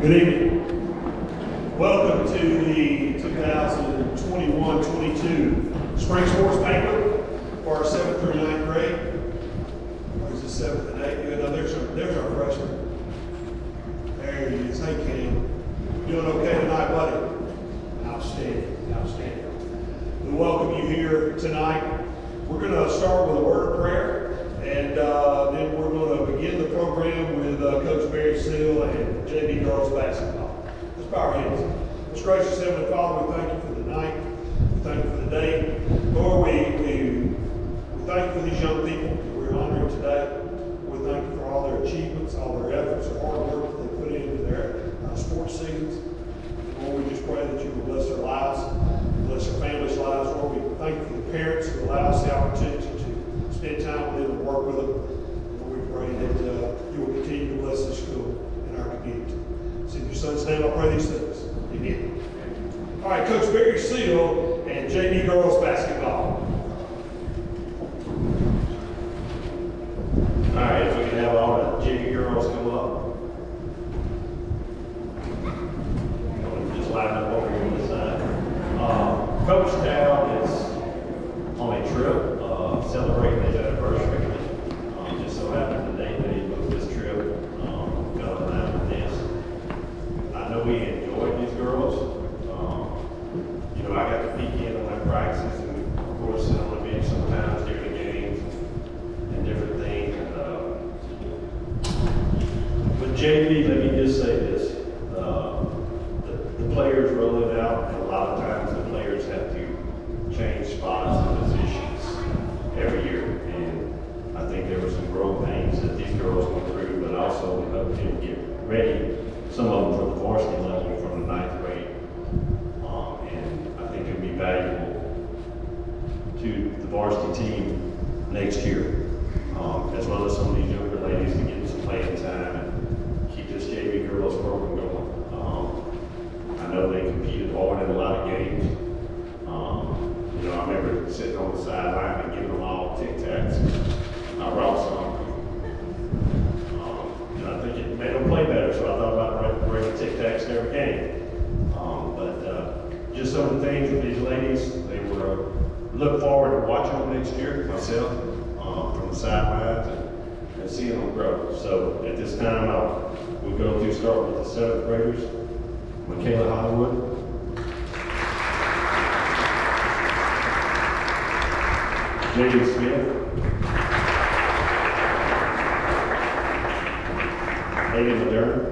Good evening. Welcome to the 2021-22 Spring Sports Banquet for our 7th through 9th grade. Or is it 7th and 8th? Good. No, there's our, there's our freshman. There he is. Hey, Cam. Doing okay tonight, buddy? Outstanding. Outstanding. We welcome you here tonight. We're going to start with a word Bow our heads. Most gracious Heavenly Father, we thank JP, let me just say this. just some of the things with these ladies, they were look forward to watching them next year myself um, from the sidelines and, and, seeing them grow. So at this time, I'll, we'll go to start with the seventh graders, Michaela Hollywood. Jaden Smith. Aiden Moderna.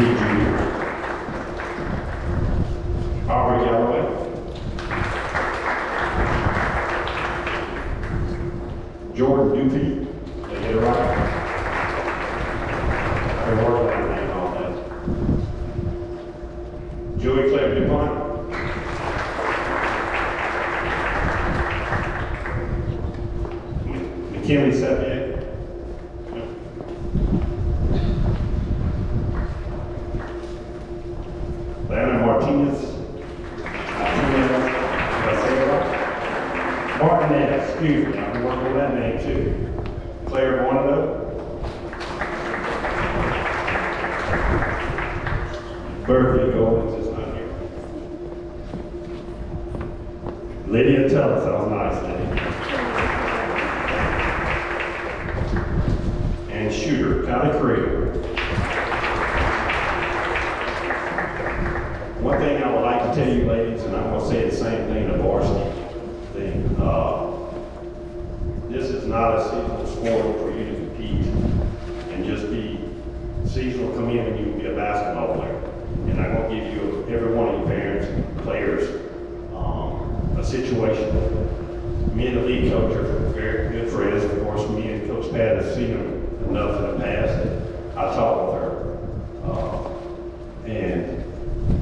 Thank you. Lydia that was nice name. And shooter, Connie Creel. One thing I would like to tell you ladies, and I'm going to say the same thing to varsity thing. Uh, this is not a seasonal sport for you to compete and just be seasonal, come in and you can be a basketball player. And I'm going to give you every situation. Me and the lead coach are very good friends. Of course, me and Coach Pat have seen him enough in the past. I talked with her. Uh, and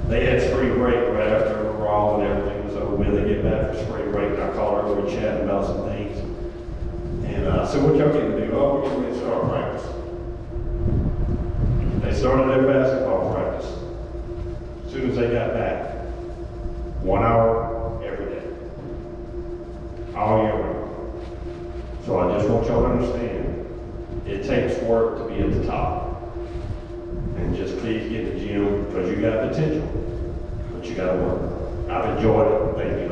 they had spring break right after overall and everything was over when They get back for spring break and I called her over and chatted about some things. And I uh, said, so what y'all going to do? Oh, we're going to start practice. They started their basketball practice as soon as they got back. One hour work to be at the top. And just please get the gym because you got potential, but you gotta work. I've enjoyed it. Thank you,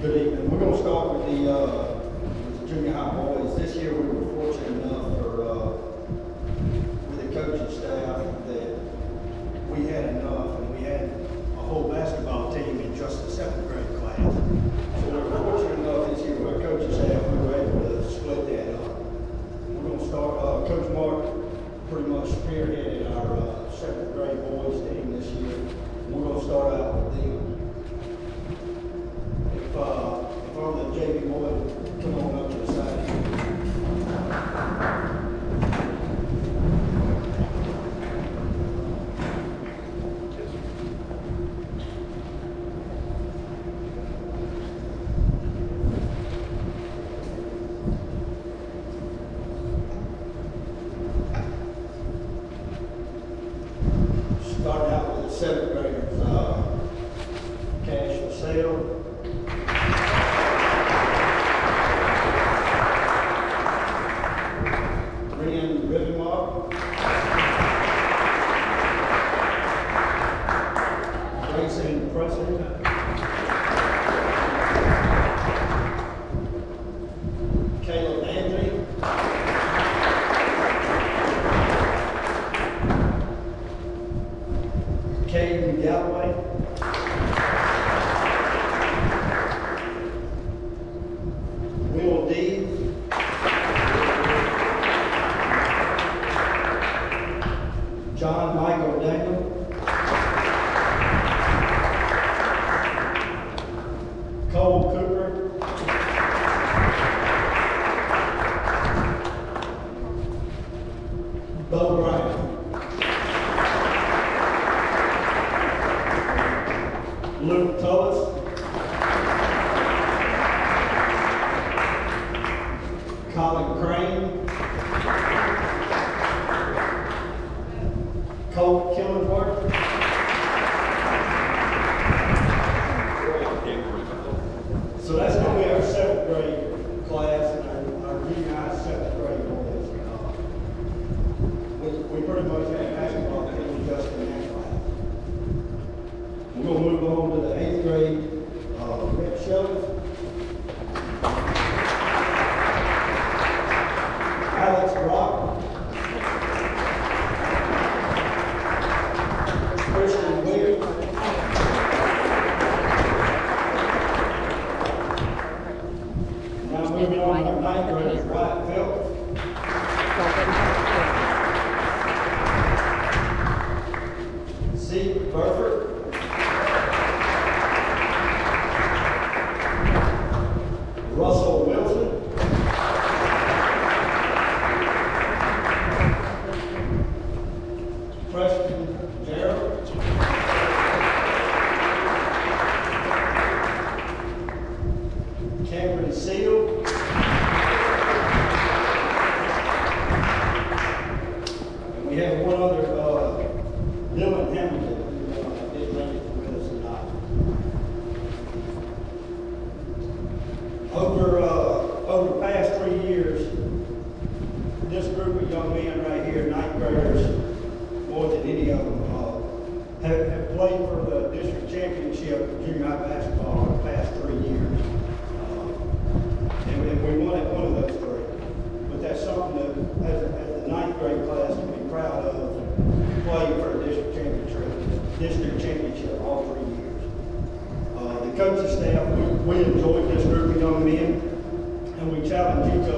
Good evening. We're gonna start with the, uh, with the junior high boys. This year, we were fortunate enough for, uh, with the coaching staff that we had enough and we had a whole basketball team in just the seventh grade class. So we were fortunate enough this year with our coaching staff, we were able to split that up. We're gonna start, uh, Coach Mark pretty much spearheaded our, uh, seventh grade boys team this year. We're gonna start out with them. If, uh, if I'm the JV boy, come on up to the side. Starting out with this group of young men right here, ninth graders, more than any of them, uh, have, have, played for the district championship junior high basketball in the past three years. Uh, and, and, we wanted one of those three. But that's something that, as, as the ninth grade class, can be proud of, playing for a district championship, district championship all three years. Uh, the coaching staff, we, we enjoyed this group of young men, and we challenge you to.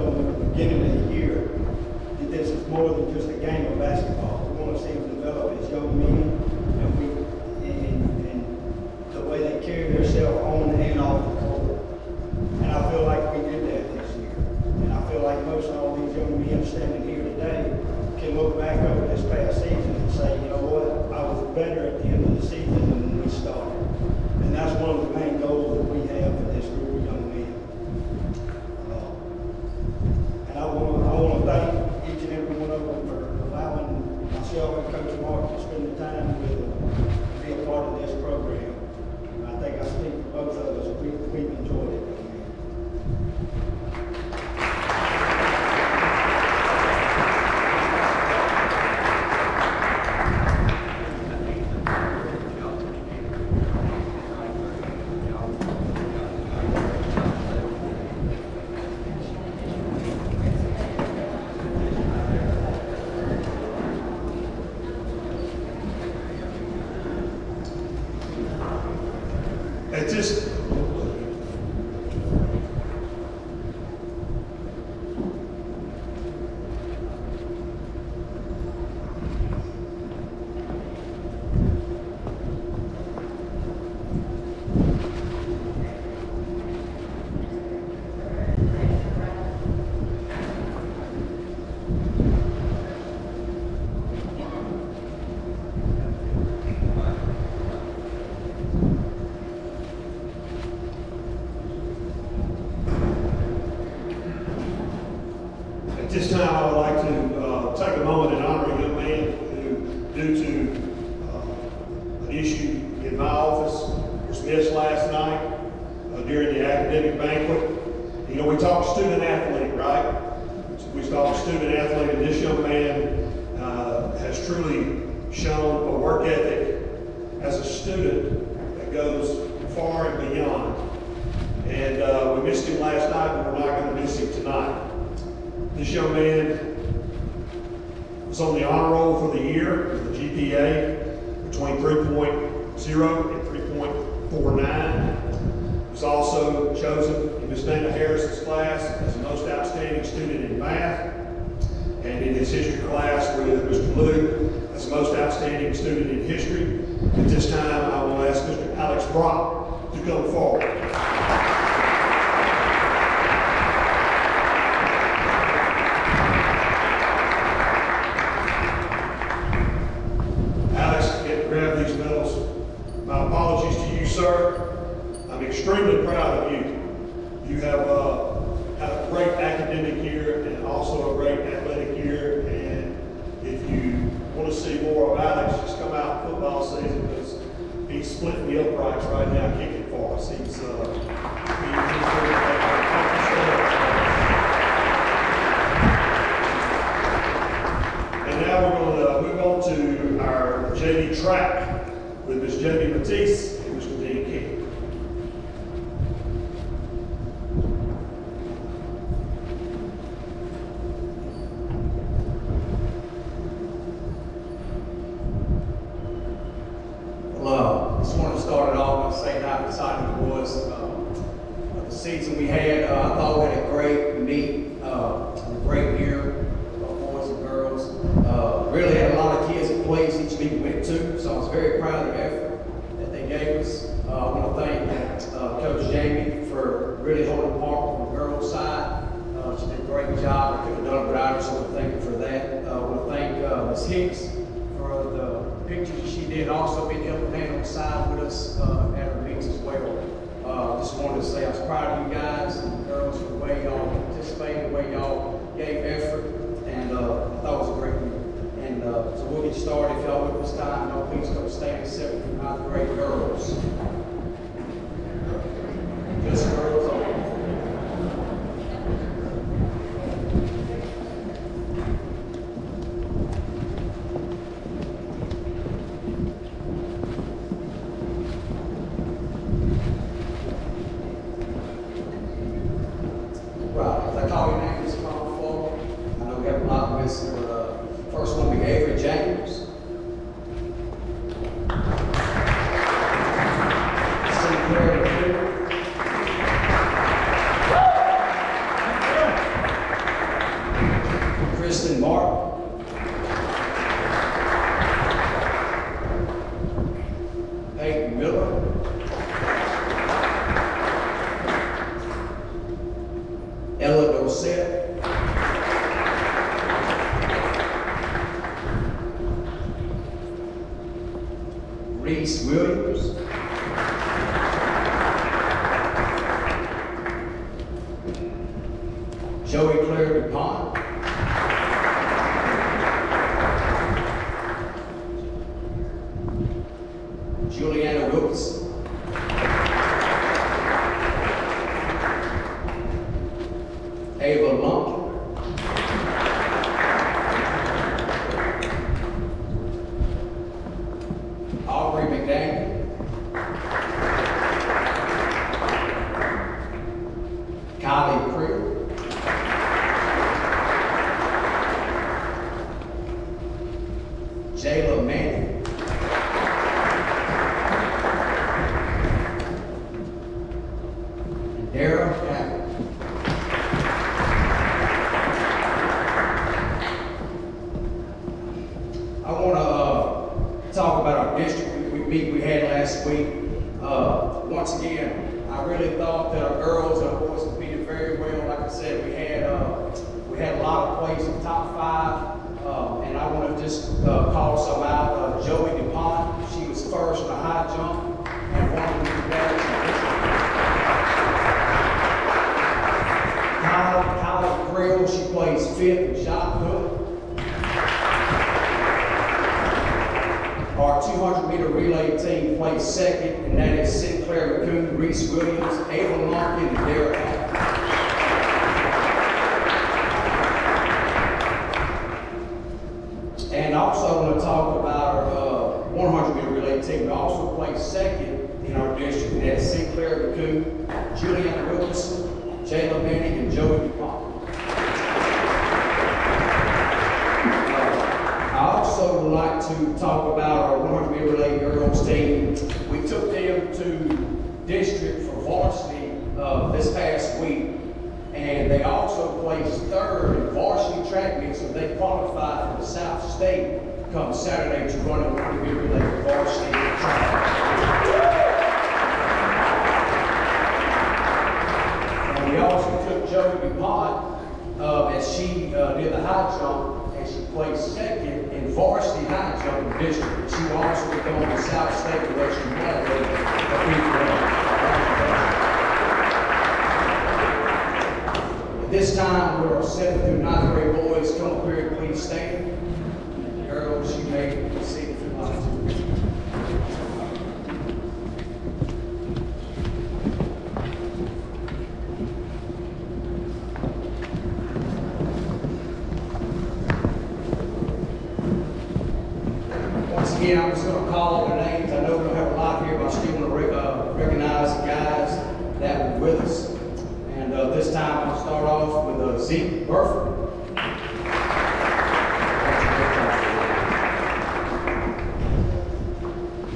not going to miss him tonight. This young man was on the honor roll for the year with a GPA between 3.0 and 3.49. He was also chosen in Mr. Dana Harris's class as the most outstanding student in math, and in his history class with Mr. Blue as the most outstanding student in history. At this time, I will ask Mr. Alex Brock to come forward. is he's splitting the uprights right now, kicking for us. He's, uh, And now we're going to uh, move on to our JV track with Ms. Jamie Matisse. Ronnie want to thank you for that. Uh, want to thank uh, Ms. Hicks for the pictures she did. Also been helping hand on the side with us uh, at our meetings as well. Uh, just wanted to say I was proud of you guys and girls for the way y'all participated, the way y'all gave effort, and uh, I thought it was a great meeting. And uh, so we'll get started. If y'all with us time, no, please don't stand except for my great girls. fifth and. Our 200 meter relay team placed second, and that is Sinclair McCoon, Reese Williams, Abel Larkin, and Derek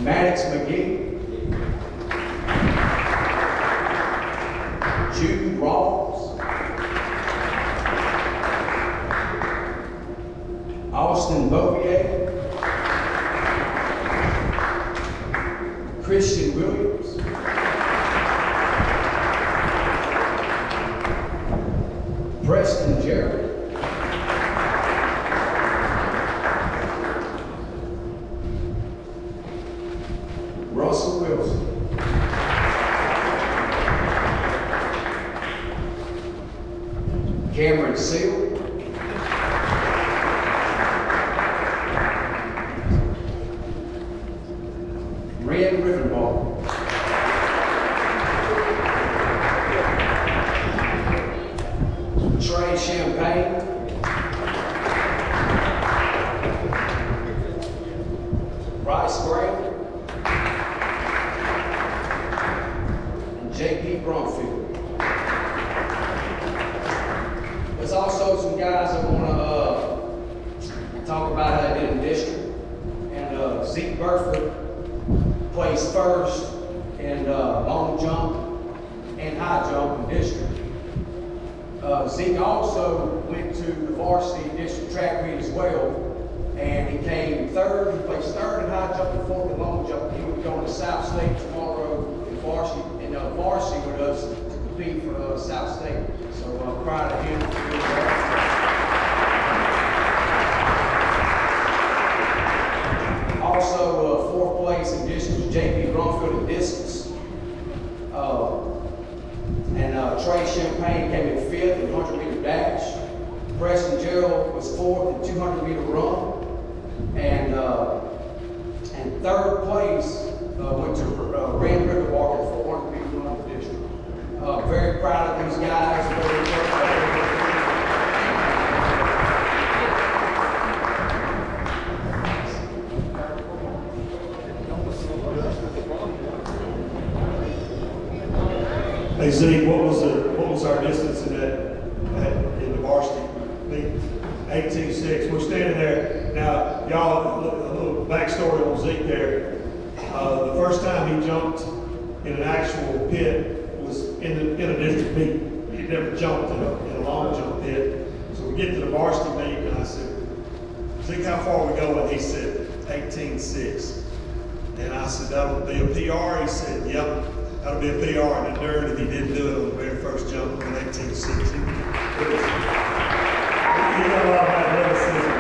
Maddox McGee. Jude Rawls. Austin Bo it's a big, it never jumped in a, in a long jump pit. So we get to the varsity meet, and I said, think how far we go, and he said, 18.6. And I said, that'll be a PR? He said, yep, that'll be a PR. And a nerd if he didn't do it on the very first jump on 18.6. You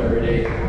every day.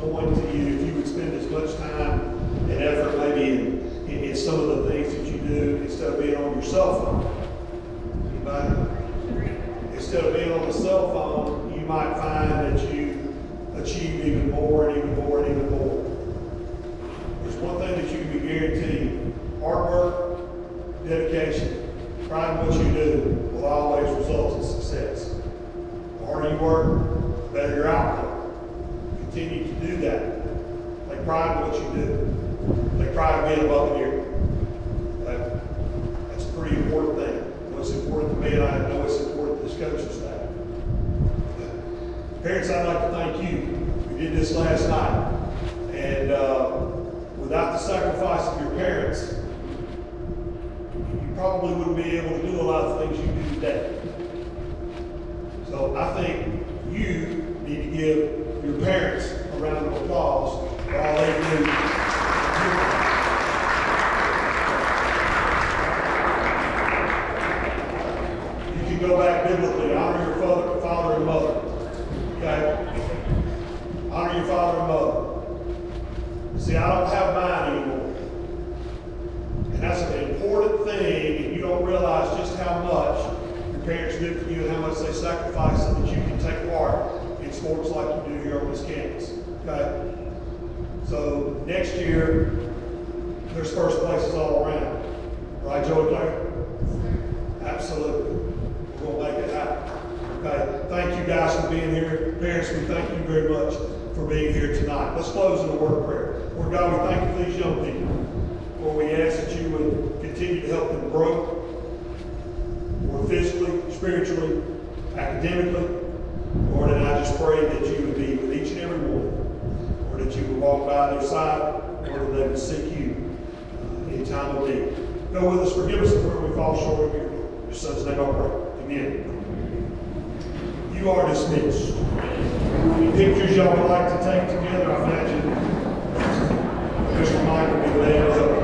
point to you if you would spend as much time and effort maybe in, in, in some of the things that you do instead of being on your cell phone. Anybody? Instead of being on the cell phone, you might find young people. Lord, we ask that you would continue to help them grow, more physically, spiritually, academically. Lord, and I just pray that you would be with each and every one. Lord, that you would walk by their side. Lord, that they would seek you uh, in time of need. Go with us, forgive us where we fall short of your, your son's name, I pray. Amen. You are dismissed. Any pictures y'all would like to take together, I imagine. Christian Michael McLean is